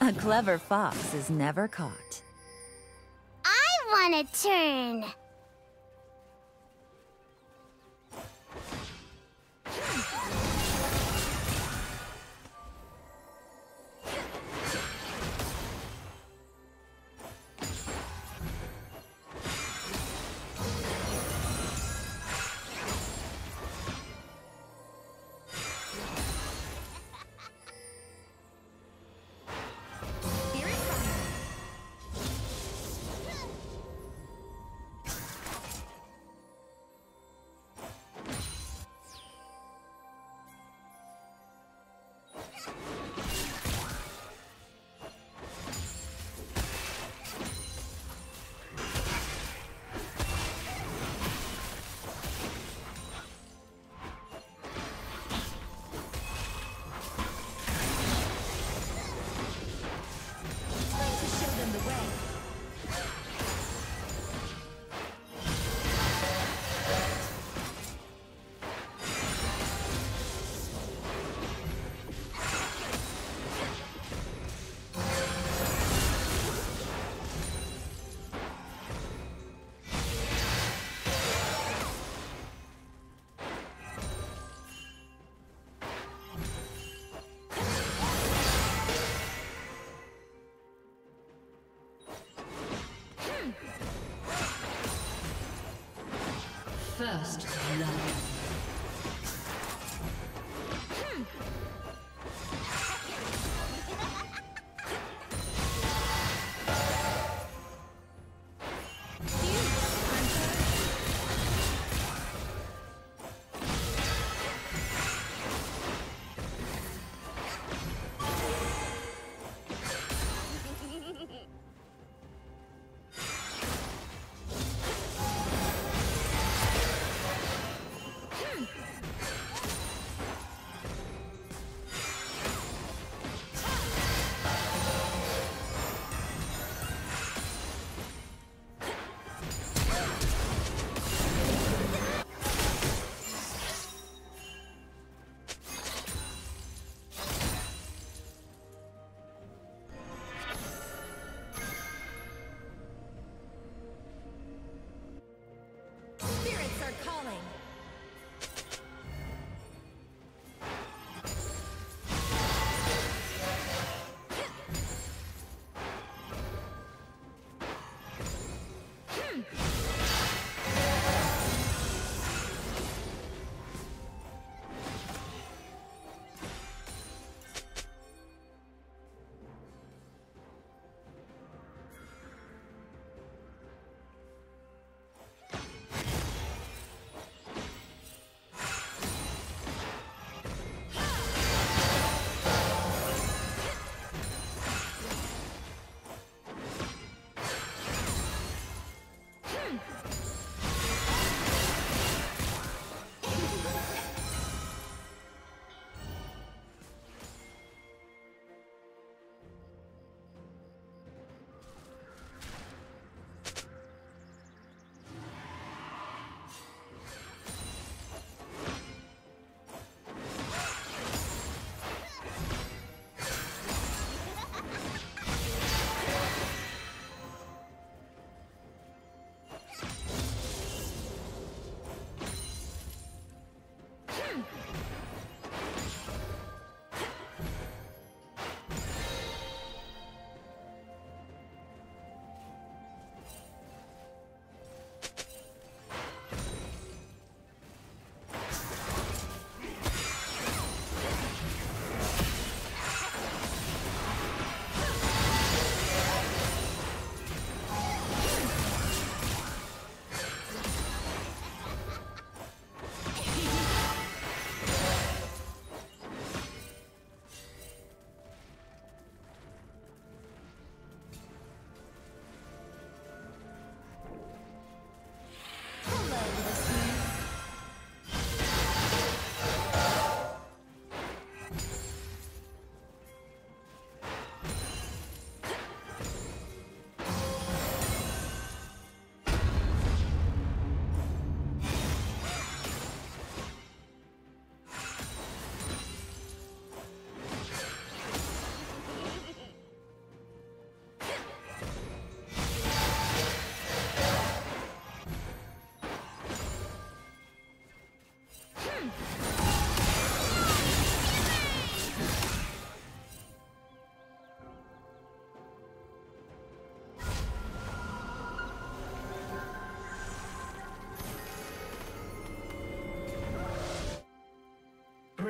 A clever fox is never caught. I want a turn. Love.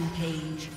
Rampage.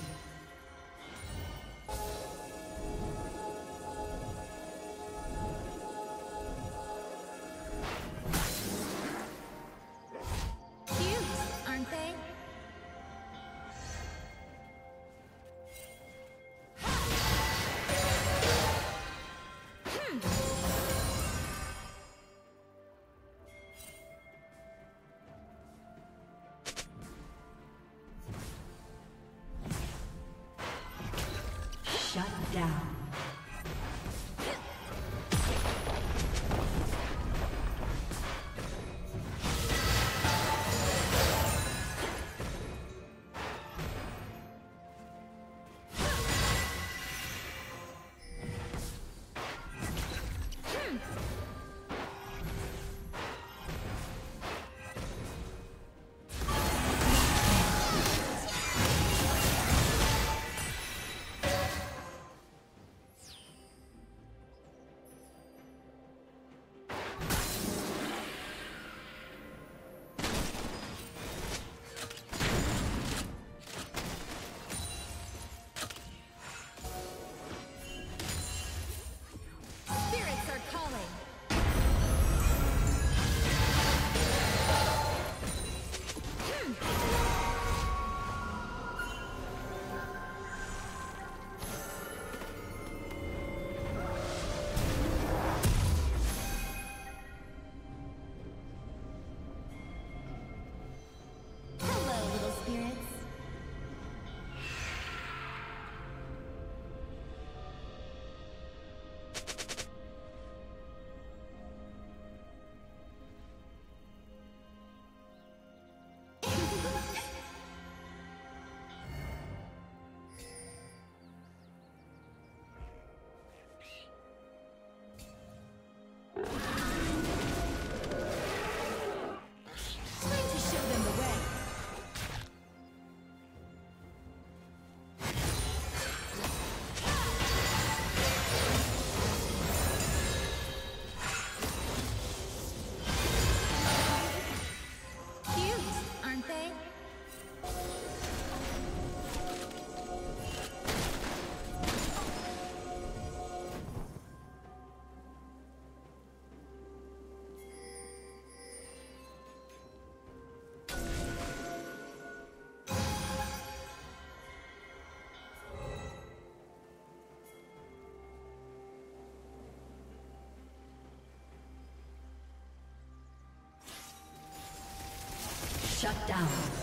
Shut down.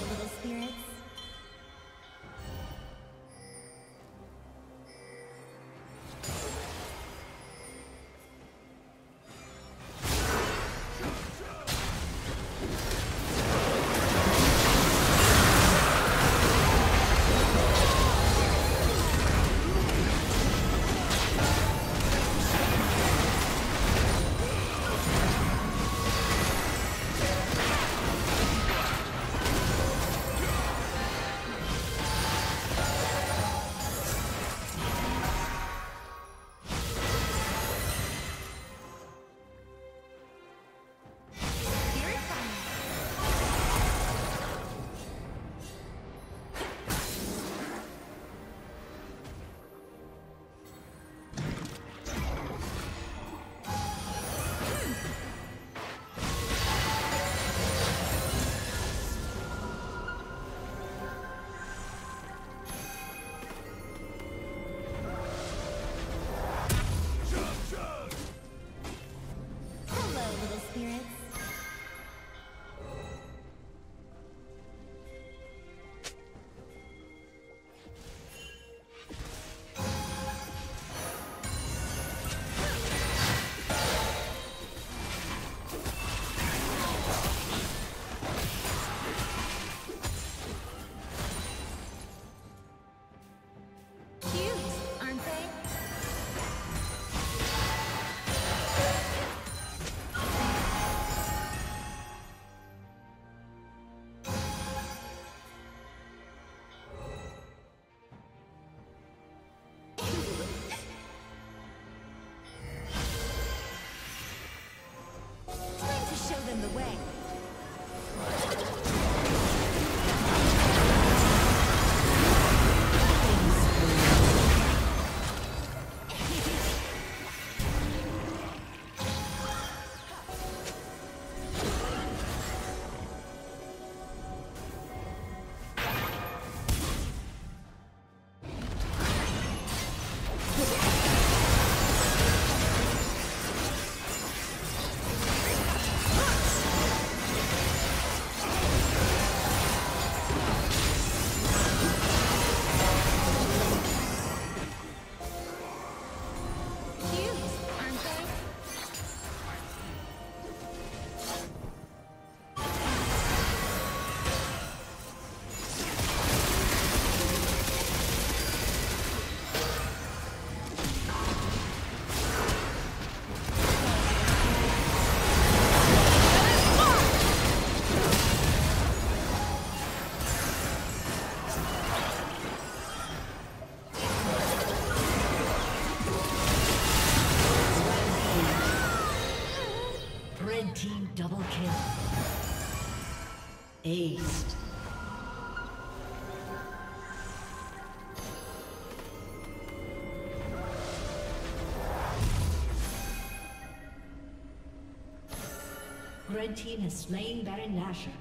Little spirits. Aced. Red team has slain Baron Nashor.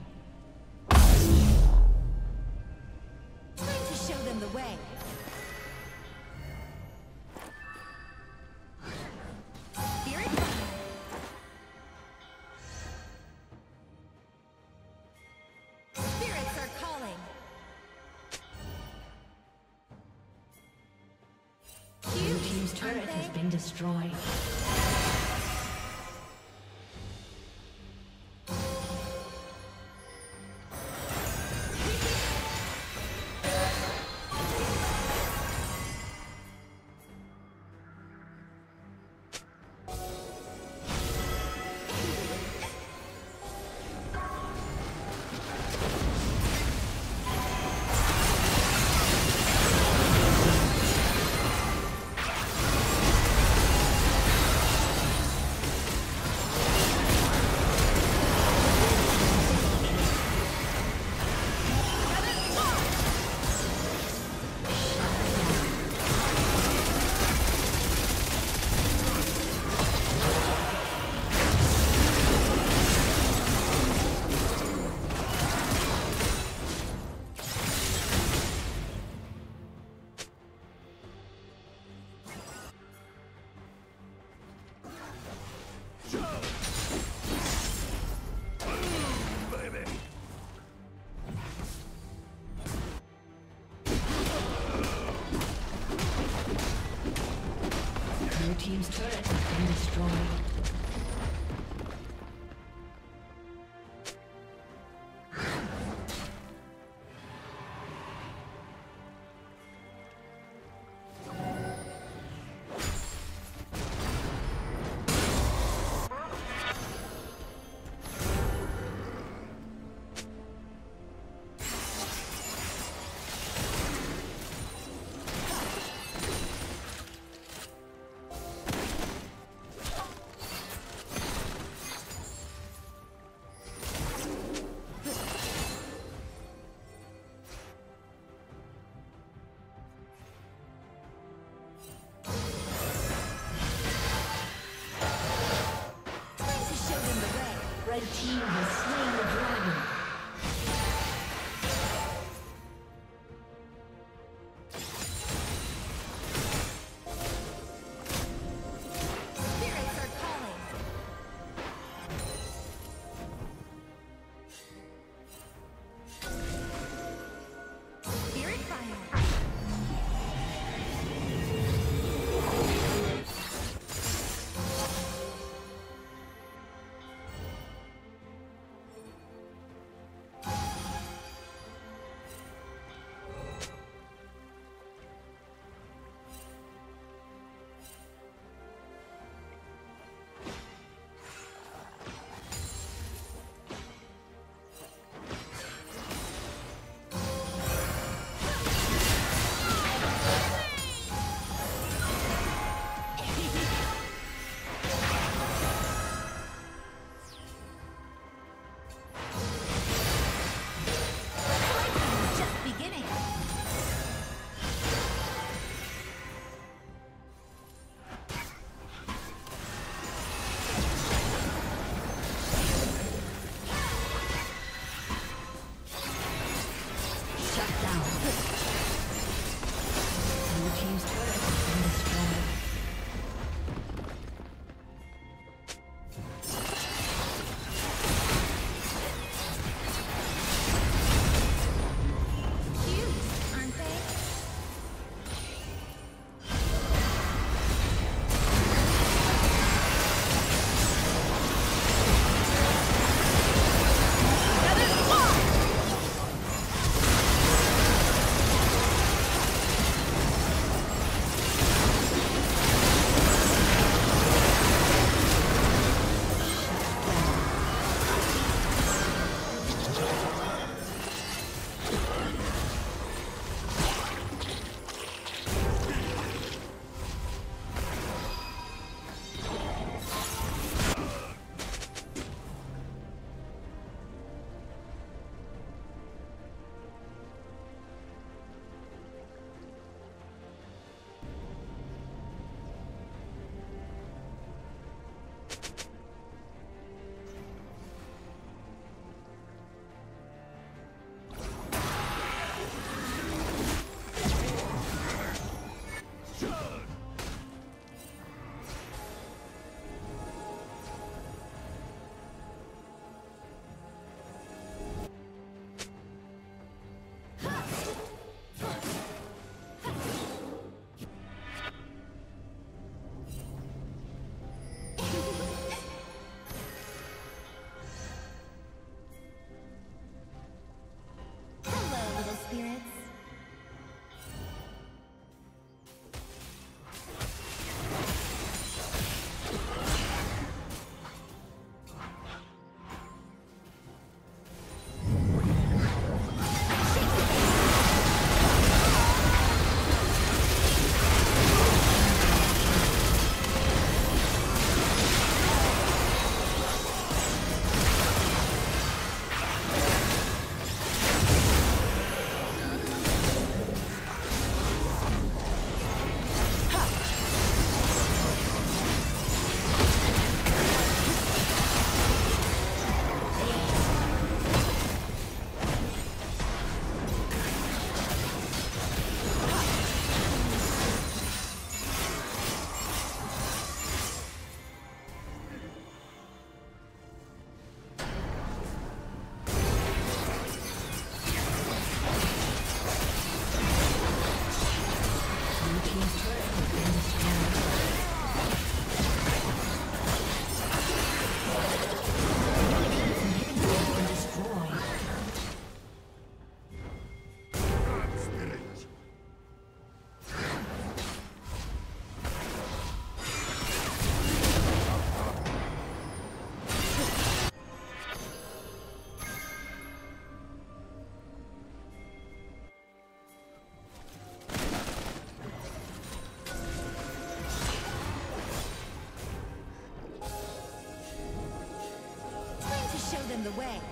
Them the way.